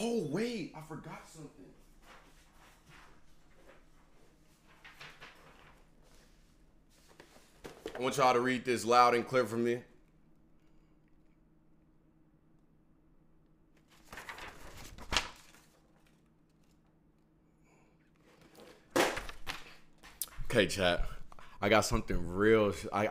Oh wait, I forgot something. I want y'all to read this loud and clear for me. Okay, chat. I got something real. I,